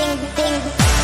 ding, ding.